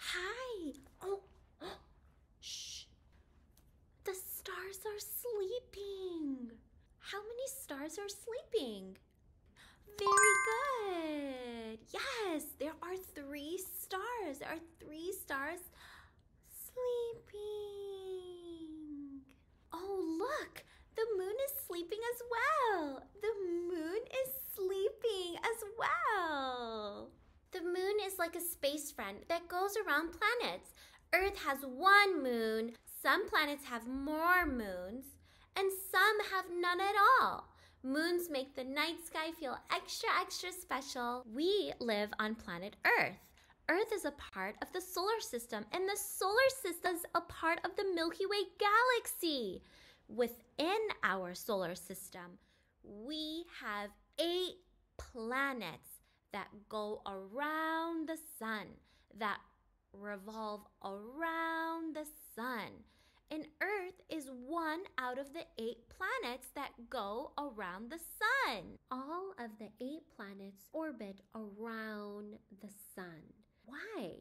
Hi. Oh, oh, shh. The stars are sleeping. How many stars are sleeping? Very good. Yes, there are three stars. There are three stars sleeping. Oh, look. The moon is sleeping as well. The moon is sleeping as well. The moon is like a space friend that goes around planets. Earth has one moon, some planets have more moons, and some have none at all. Moons make the night sky feel extra, extra special. We live on planet Earth. Earth is a part of the solar system, and the solar system is a part of the Milky Way galaxy. Within our solar system, we have eight planets that go around the sun, that revolve around the sun. And Earth is one out of the eight planets that go around the sun. All of the eight planets orbit around the sun. Why?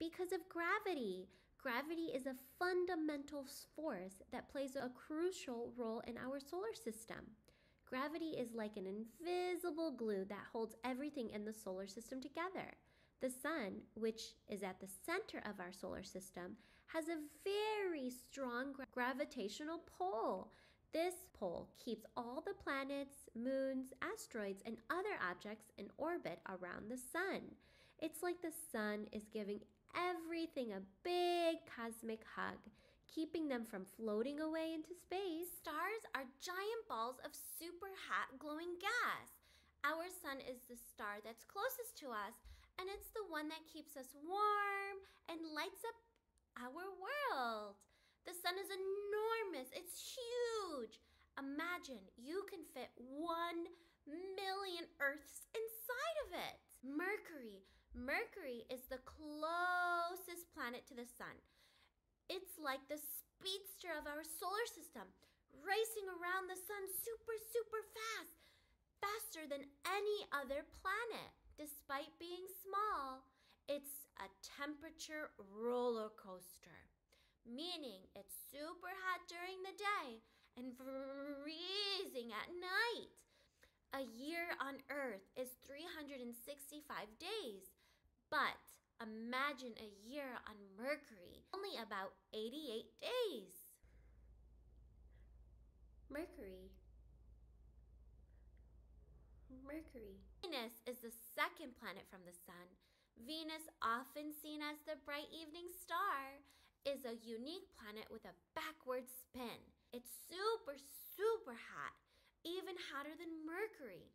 Because of gravity. Gravity is a fundamental force that plays a crucial role in our solar system. Gravity is like an invisible glue that holds everything in the solar system together. The sun, which is at the center of our solar system, has a very strong gra- gravitational pull. This pull keeps all the planets, moons, asteroids, and other objects in orbit around the sun. It's like the sun is giving everything a big cosmic hug, keeping them from floating away into space. Stars are giant balls of super hot glowing gas. Our sun is the star that's closest to us, and it's the one that keeps us warm and lights up our world. The sun is enormous, it's huge. Imagine you can fit one million Earths inside of it. Mercury. Mercury is the closest planet to the sun. It's like the speedster of our solar system, racing around the sun super, super fast, faster than any other planet. Despite being small, it's a temperature roller coaster, meaning it's super hot during the day and freezing at night. A year on Earth is 365 days, but imagine a year on Mercury, only about 88 days. Mercury. Mercury. Venus is the second planet from the Sun. Venus, often seen as the bright evening star, is a unique planet with a backward spin. It's super, super hot, even hotter than Mercury,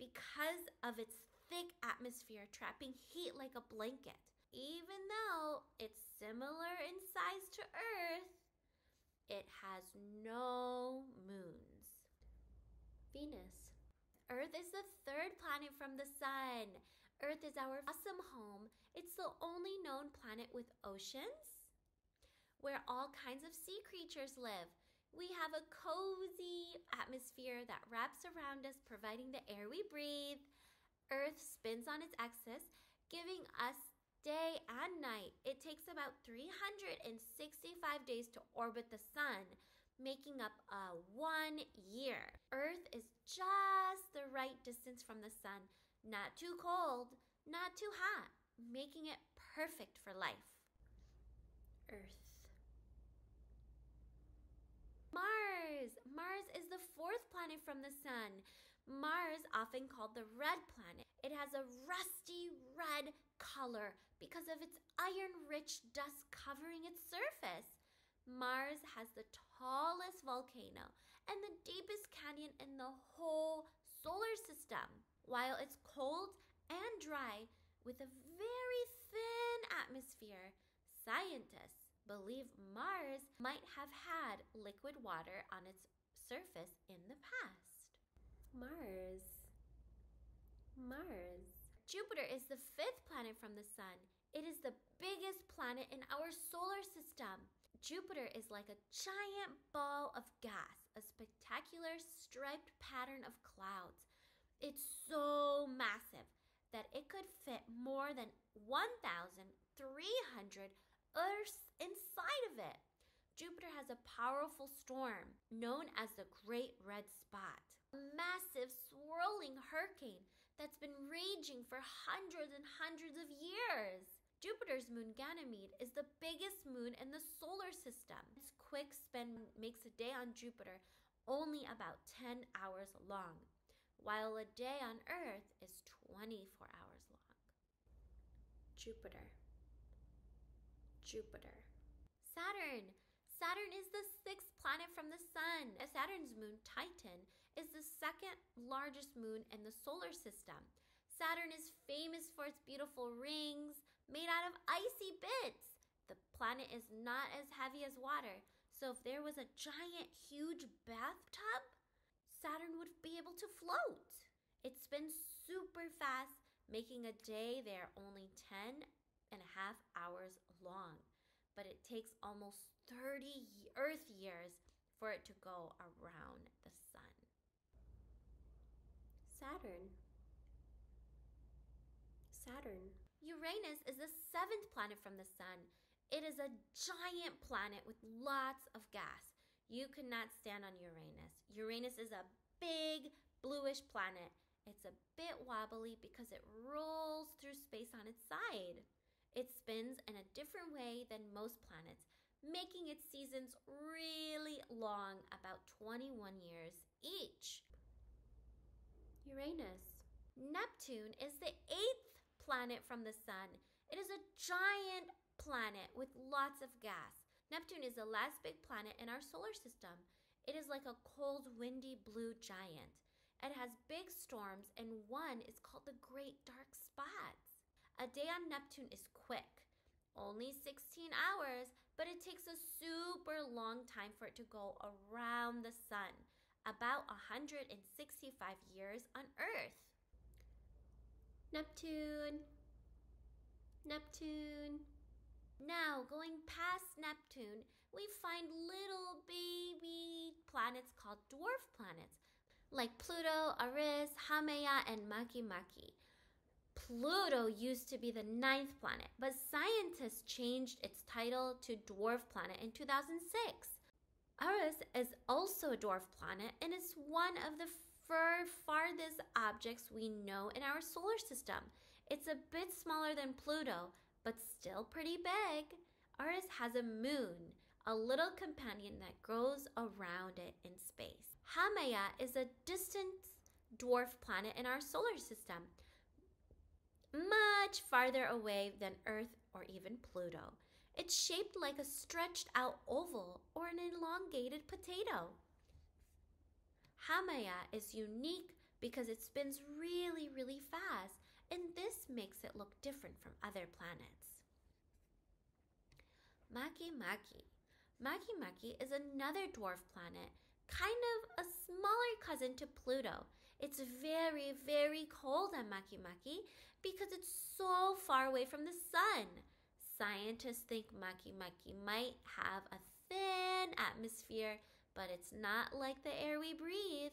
because of its thick atmosphere trapping heat like a blanket. Even though it's similar in size to Earth, it has no moons. Venus. Earth is the third planet from the Sun. Earth is our awesome home. It's the only known planet with oceans where all kinds of sea creatures live. We have a cozy atmosphere that wraps around us, providing the air we breathe. Earth spins on its axis, giving us day and night. It takes about 365 days to orbit the sun, making up a one year. Earth is just the right distance from the sun, not too cold, not too hot, making it perfect for life. Earth. Mars. Mars is the fourth planet from the sun. Mars, often called the red planet, it has a rusty red color because of its iron rich dust covering its surface. Mars has the tallest volcano and the deepest canyon in the whole solar system. While it's cold and dry with a very thin atmosphere, scientists believe Mars might have had liquid water on its surface in the past. Mars. Jupiter is the fifth planet from the Sun. It is the biggest planet in our solar system. Jupiter is like a giant ball of gas, a spectacular striped pattern of clouds. It's so massive that it could fit more than 1,300 Earths inside of it. Jupiter has a powerful storm known as the Great Red Spot, a massive swirling hurricane that's been raging for hundreds and hundreds of years. Jupiter's moon Ganymede is the biggest moon in the solar system. Its quick spin makes a day on Jupiter only about 10 hours long, while a day on Earth is 24 hours long. Jupiter. Jupiter. Saturn. Saturn is the sixth planet from the sun. Saturn's moon, Titan, is the second largest moon in the solar system. Saturn is famous for its beautiful rings made out of icy bits. The planet is not as heavy as water, so if there was a giant, huge bathtub, Saturn would be able to float. It spins super fast, making a day there only 10 and a half hours long. But it takes almost 30 Earth years for it to go around the sun. Saturn. Saturn. Uranus is the seventh planet from the sun. It is a giant planet with lots of gas. You could not stand on Uranus. Uranus is a big bluish planet. It's a bit wobbly because it rolls through space on its side. It spins in a different way than most planets, making its seasons really long, about 21 years each. Uranus. Neptune is the eighth planet from the sun. It is a giant planet with lots of gas. Neptune is the last big planet in our solar system. It is like a cold, windy blue giant. It has big storms, and one is called the Great Dark Spots. A day on Neptune is quick, only 16 hours, but it takes a super long time for it to go around the sun, about 165 years on Earth. Neptune, Neptune. Now, going past Neptune, we find little baby planets called dwarf planets, like Pluto, Eris, Haumea, and Makemake. Pluto used to be the ninth planet, but scientists changed its title to dwarf planet in 2006. Eris is also a dwarf planet and it's one of the far farthest objects we know in our solar system. It's a bit smaller than Pluto, but still pretty big. Eris has a moon, a little companion that grows around it in space. Haumea is a distant dwarf planet in our solar system, much farther away than Earth or even Pluto. It's shaped like a stretched out oval or an elongated potato. Haumea is unique because it spins really, really fast, and this makes it look different from other planets. Makemake. Maki Maki Maki is another dwarf planet, kind of a smaller cousin to Pluto. It's very, very cold on Makemake because it's so far away from the sun. Scientists think Makemake might have a thin atmosphere but it's not like the air we breathe.